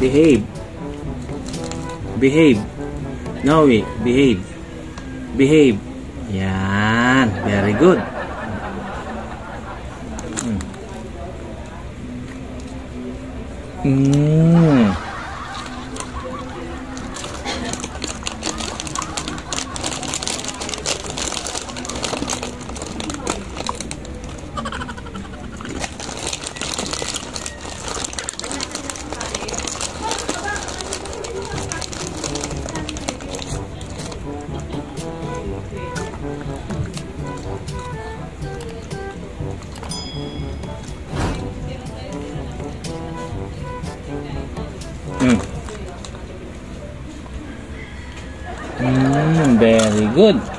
Behave. Behave. Noe, behave. Behave. Yan. Very good. Hmm. Mm. Mm, very good.